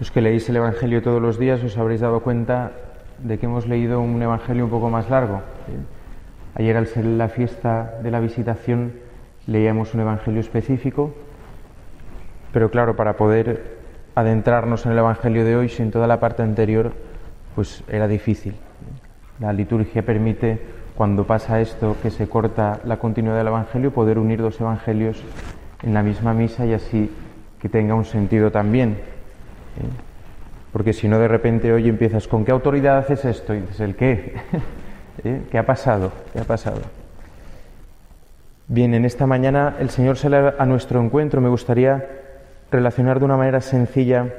Los que leéis el Evangelio todos los días os habréis dado cuenta de que hemos leído un Evangelio un poco más largo. Ayer al ser la fiesta de la visitación leíamos un Evangelio específico, pero claro, para poder adentrarnos en el Evangelio de hoy sin toda la parte anterior, pues era difícil. La liturgia permite, cuando pasa esto, que se corta la continuidad del Evangelio, poder unir dos Evangelios en la misma misa y así que tenga un sentido también. ¿Eh? Porque si no, de repente hoy empiezas, ¿con qué autoridad haces esto? Y dices, ¿el qué? ¿Eh? ¿Qué ha pasado? ¿Qué ha pasado? Bien, en esta mañana el Señor sale a nuestro encuentro. Me gustaría relacionar de una manera sencilla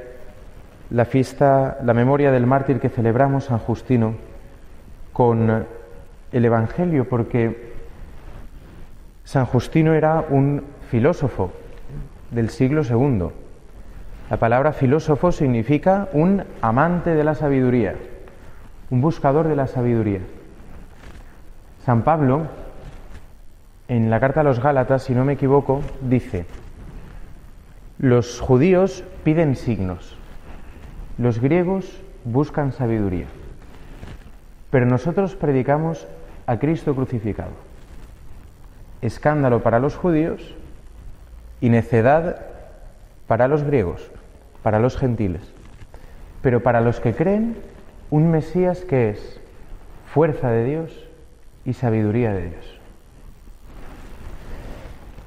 la fiesta, la memoria del mártir que celebramos, San Justino, con el Evangelio, porque San Justino era un filósofo del siglo II. La palabra filósofo significa un amante de la sabiduría, un buscador de la sabiduría. San Pablo, en la carta a los Gálatas, si no me equivoco, dice, los judíos piden signos, los griegos buscan sabiduría, pero nosotros predicamos a Cristo crucificado. Escándalo para los judíos y necedad para los griegos para los gentiles, pero para los que creen, un Mesías que es fuerza de Dios y sabiduría de Dios.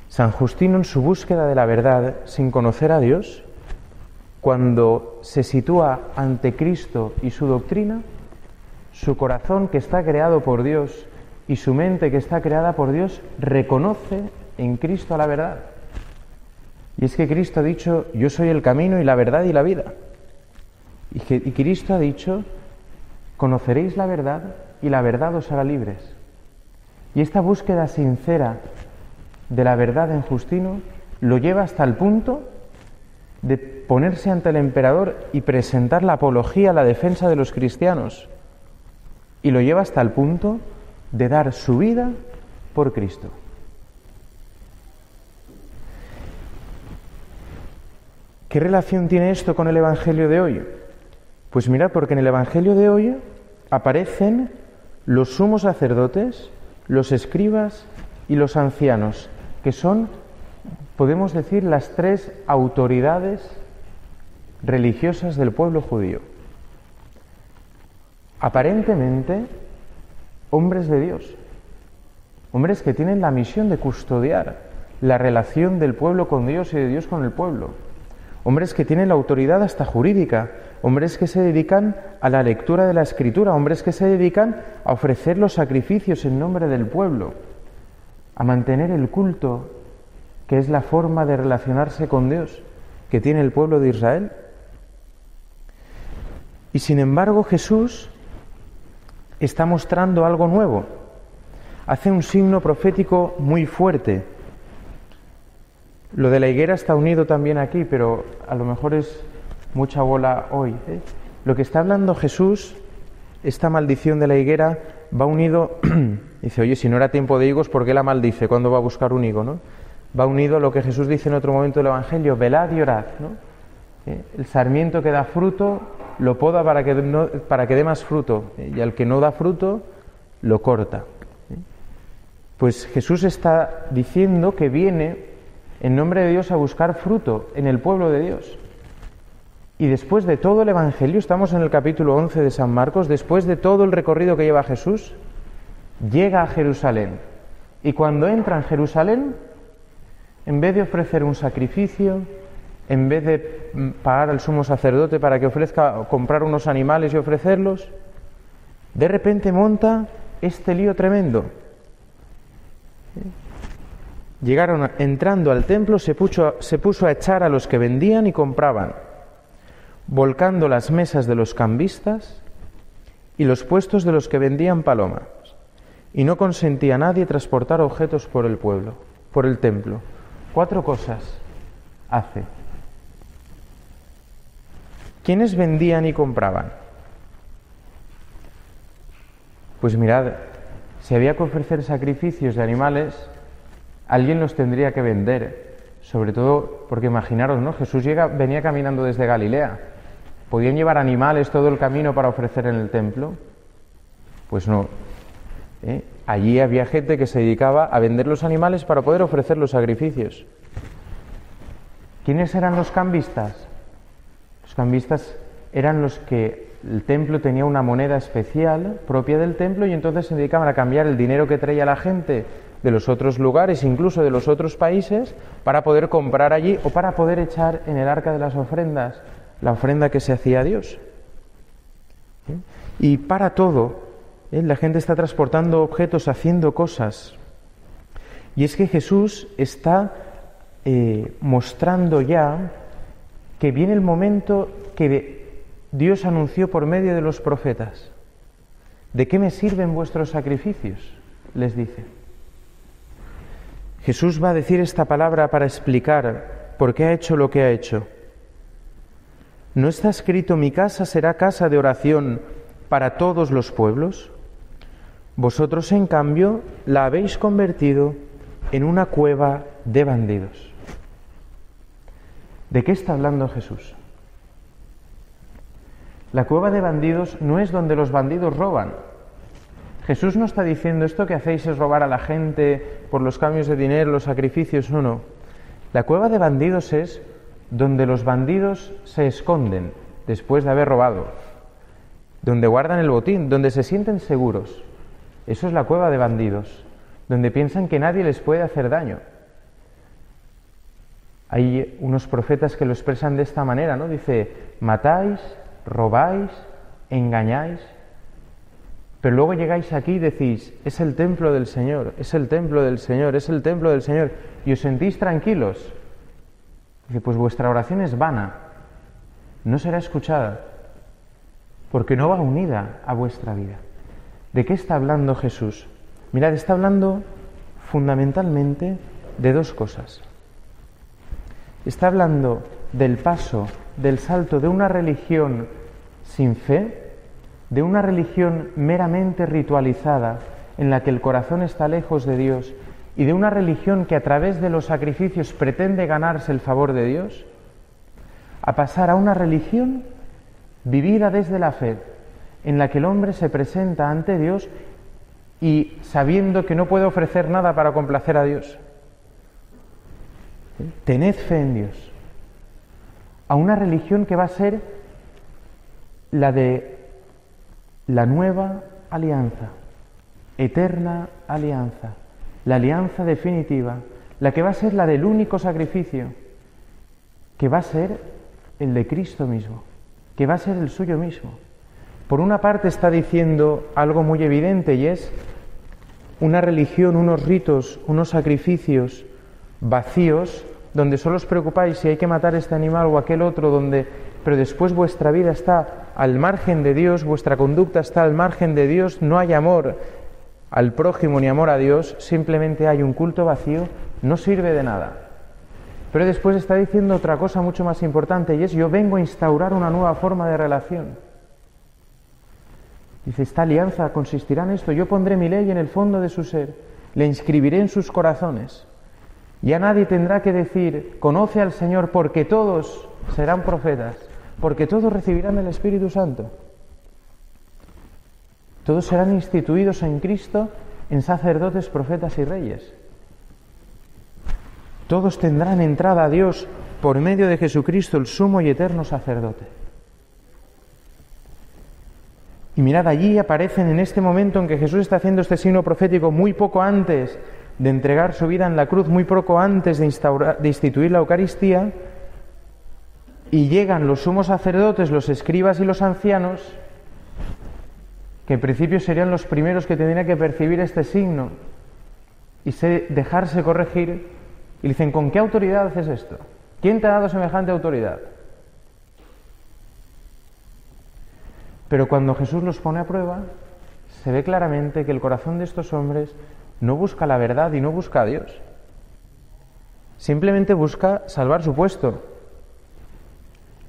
San Justino en su búsqueda de la verdad sin conocer a Dios, cuando se sitúa ante Cristo y su doctrina, su corazón que está creado por Dios y su mente que está creada por Dios reconoce en Cristo la verdad. Y es que Cristo ha dicho, yo soy el camino y la verdad y la vida. Y, que, Cristo ha dicho, conoceréis la verdad y la verdad os hará libres. Y esta búsqueda sincera de la verdad en Justino lo lleva hasta el punto de ponerse ante el emperador y presentar la apología, la defensa de los cristianos. Y lo lleva hasta el punto de dar su vida por Cristo. ¿Qué relación tiene esto con el Evangelio de hoy? Pues mirad, porque en el Evangelio de hoy aparecen los sumos sacerdotes, los escribas y los ancianos, que son, podemos decir, las tres autoridades religiosas del pueblo judío. Aparentemente, hombres de Dios, hombres que tienen la misión de custodiar la relación del pueblo con Dios y de Dios con el pueblo hombres que tienen la autoridad hasta jurídica, hombres que se dedican a la lectura de la escritura, hombres que se dedican a ofrecer los sacrificios en nombre del pueblo, a mantener el culto, que es la forma de relacionarse con Dios que tiene el pueblo de Israel. Y sin embargo Jesús está mostrando algo nuevo, hace un signo profético muy fuerte lo de la higuera está unido también aquí, pero a lo mejor es mucha bola hoy. ¿eh? Lo que está hablando Jesús, esta maldición de la higuera, va unido, dice, oye, si no era tiempo de higos, ¿por qué la maldice? ¿Cuándo va a buscar un higo? ¿no? Va unido a lo que Jesús dice en otro momento del Evangelio, velad y orad. ¿Eh? El sarmiento que da fruto lo poda para que, para que dé más fruto, ¿eh? y al que no da fruto, lo corta. Pues Jesús está diciendo que viene en nombre de Dios a buscar fruto en el pueblo de Dios. Y después de todo el Evangelio, estamos en el capítulo 11 de San Marcos, después de todo el recorrido que lleva Jesús, llega a Jerusalén. Y cuando entra en Jerusalén, en vez de ofrecer un sacrificio, en vez de mm, pagar al sumo sacerdote para que ofrezca comprar unos animales y ofrecerlos, de repente monta este lío tremendo. Llegaron entrando al templo, se puso, se puso a echar a los que vendían y compraban, volcando las mesas de los cambistas y los puestos de los que vendían palomas. Y no consentía a nadie transportar objetos por el pueblo, por el templo. Cuatro cosas hace. ¿Quiénes vendían y compraban? Pues mirad, si había que ofrecer sacrificios de animales, alguien los tendría que vender, sobre todo porque imaginaros, ¿no? Jesús llega, venía caminando desde Galilea ¿Podían llevar animales todo el camino para ofrecer en el templo? Pues no. ¿eh? Allí había gente que se dedicaba a vender los animales para poder ofrecer los sacrificios. ¿Quiénes eran los cambistas? Los cambistas eran los que el templo tenía una moneda especial propia del templo y entonces se dedicaban a cambiar el dinero que traía la gente de los otros lugares, incluso de los otros países, para poder comprar allí o para poder echar en el arca de las ofrendas la ofrenda que se hacía a Dios. Y para todo, ¿eh? la gente está transportando objetos, haciendo cosas. Y es que Jesús está eh, mostrando ya que viene el momento que Dios anunció por medio de los profetas. ¿De qué me sirven vuestros sacrificios? les dice. Jesús va a decir esta palabra para explicar por qué ha hecho lo que ha hecho. ¿No está escrito mi casa será casa de oración para todos los pueblos? Vosotros, en cambio, la habéis convertido en una cueva de bandidos. ¿De qué está hablando Jesús? La cueva de bandidos no es donde los bandidos roban. Jesús no está diciendo esto que hacéis es robar a la gente por los cambios de dinero, los sacrificios, no, no. La cueva de bandidos es donde los bandidos se esconden después de haber robado, donde guardan el botín, donde se sienten seguros. Eso es la cueva de bandidos, donde piensan que nadie les puede hacer daño. Hay unos profetas que lo expresan de esta manera, ¿no? Dice, matáis, robáis, engañáis, pero luego llegáis aquí y decís, es el templo del Señor, es el templo del Señor, es el templo del Señor, y os sentís tranquilos, Dice, pues vuestra oración es vana, no será escuchada, porque no va unida a vuestra vida. ¿De qué está hablando Jesús? Mirad, está hablando fundamentalmente de dos cosas. Está hablando del paso, del salto de una religión sin fe, de una religión meramente ritualizada, en la que el corazón está lejos de Dios y de una religión que a través de los sacrificios pretende ganarse el favor de Dios, a pasar a una religión vivida desde la fe, en la que el hombre se presenta ante Dios y sabiendo que no puede ofrecer nada para complacer a Dios. Tened fe en Dios. A una religión que va a ser la de la nueva alianza, eterna alianza la alianza definitiva, la que va a ser la del único sacrificio, que va a ser el de Cristo mismo, que va a ser el suyo mismo. Por una parte está diciendo algo muy evidente y es una religión, unos ritos, unos sacrificios vacíos, donde solo os preocupáis si hay que matar este animal o aquel otro, donde pero después vuestra vida está al margen de Dios, vuestra conducta está al margen de Dios, no hay amor, al prójimo ni amor a Dios, simplemente hay un culto vacío, no sirve de nada. Pero después está diciendo otra cosa mucho más importante y es yo vengo a instaurar una nueva forma de relación. Dice, esta alianza consistirá en esto, yo pondré mi ley en el fondo de su ser, le inscribiré en sus corazones. Ya nadie tendrá que decir, conoce al Señor porque todos serán profetas, porque todos recibirán el Espíritu Santo. Todos serán instituidos en Cristo en sacerdotes, profetas y reyes. Todos tendrán entrada a Dios por medio de Jesucristo, el sumo y eterno sacerdote. Y mirad, allí aparecen en este momento en que Jesús está haciendo este signo profético muy poco antes de entregar su vida en la cruz, muy poco antes de, de instituir la Eucaristía, y llegan los sumos sacerdotes, los escribas y los ancianos, que en principio serían los primeros que tendrían que percibir este signo y dejarse corregir, y dicen, ¿con qué autoridad haces esto? ¿Quién te ha dado semejante autoridad? Pero cuando Jesús los pone a prueba, se ve claramente que el corazón de estos hombres no busca la verdad y no busca a Dios. Simplemente busca salvar su puesto.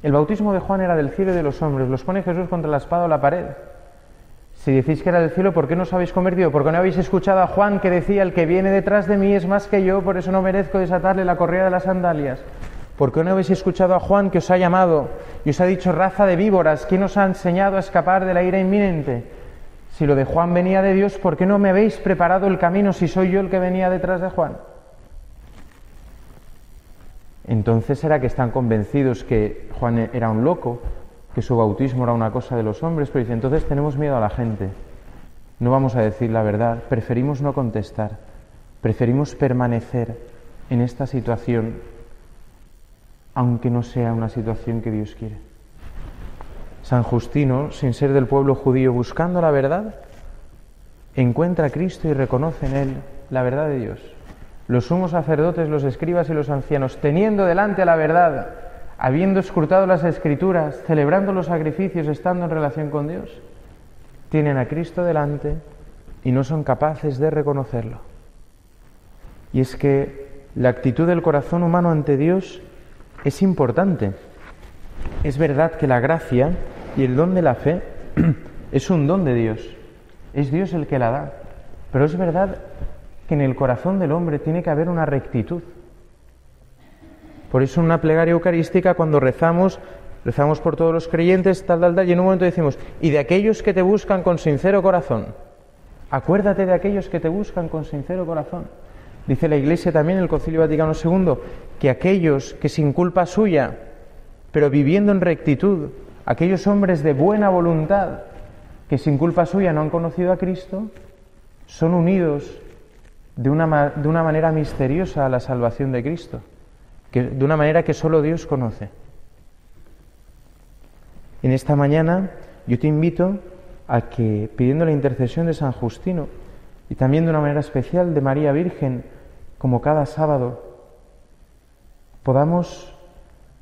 El bautismo de Juan era del cielo y de los hombres. Los pone Jesús contra la espada o la pared. Si decís que era del cielo, ¿por qué no os habéis convertido? ¿Por qué no habéis escuchado a Juan que decía, el que viene detrás de mí es más que yo, por eso no merezco desatarle la correa de las sandalias? ¿Por qué no habéis escuchado a Juan que os ha llamado y os ha dicho raza de víboras? ¿Quién os ha enseñado a escapar de la ira inminente? Si lo de Juan venía de Dios, ¿por qué no me habéis preparado el camino si soy yo el que venía detrás de Juan? Entonces era que están convencidos que Juan era un loco, que su bautismo era una cosa de los hombres, pero dice, entonces tenemos miedo a la gente. No vamos a decir la verdad, preferimos no contestar, preferimos permanecer en esta situación, aunque no sea una situación que Dios quiere. San Justino, sin ser del pueblo judío, buscando la verdad, encuentra a Cristo y reconoce en él la verdad de Dios los sumos sacerdotes, los escribas y los ancianos, teniendo delante la verdad, habiendo escrutado las escrituras, celebrando los sacrificios, estando en relación con Dios, tienen a Cristo delante y no son capaces de reconocerlo. Y es que la actitud del corazón humano ante Dios es importante. Es verdad que la gracia y el don de la fe es un don de Dios. Es Dios el que la da. Pero es verdad que en el corazón del hombre tiene que haber una rectitud. Por eso en una plegaria eucarística cuando rezamos, rezamos por todos los creyentes, tal, tal, tal, y en un momento decimos, y de aquellos que te buscan con sincero corazón. Acuérdate de aquellos que te buscan con sincero corazón. Dice la Iglesia también en el Concilio Vaticano II que aquellos que sin culpa suya, pero viviendo en rectitud, aquellos hombres de buena voluntad que sin culpa suya no han conocido a Cristo, son unidos de una, de una manera misteriosa a la salvación de Cristo, de una manera que solo Dios conoce. En esta mañana yo te invito a que, pidiendo la intercesión de San Justino y también de una manera especial de María Virgen, como cada sábado, podamos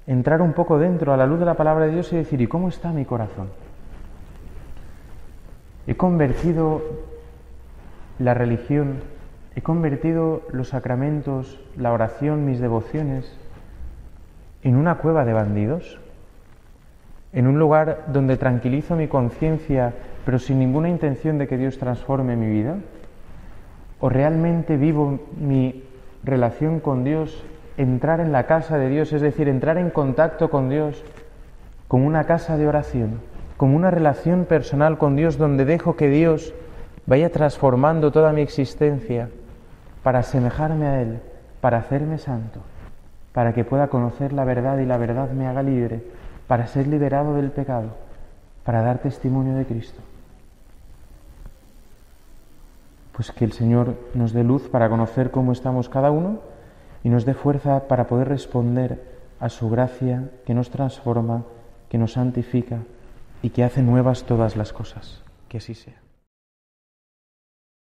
entrar un poco dentro a la luz de la palabra de Dios y decir, ¿y cómo está mi corazón? He convertido la religión He convertido los sacramentos, la oración, mis devociones, en una cueva de bandidos, en un lugar donde tranquilizo mi conciencia, pero sin ninguna intención de que Dios transforme mi vida? ¿O realmente vivo mi relación con Dios, entrar en la casa de Dios, es decir, entrar en contacto con Dios, como una casa de oración, como una relación personal con Dios donde dejo que Dios vaya transformando toda mi existencia? para asemejarme a Él, para hacerme santo, para que pueda conocer la verdad y la verdad me haga libre, para ser liberado del pecado, para dar testimonio de Cristo. Pues que el Señor nos dé luz para conocer cómo estamos cada uno y nos dé fuerza para poder responder a su gracia que nos transforma, que nos santifica y que hace nuevas todas las cosas. Que así sea.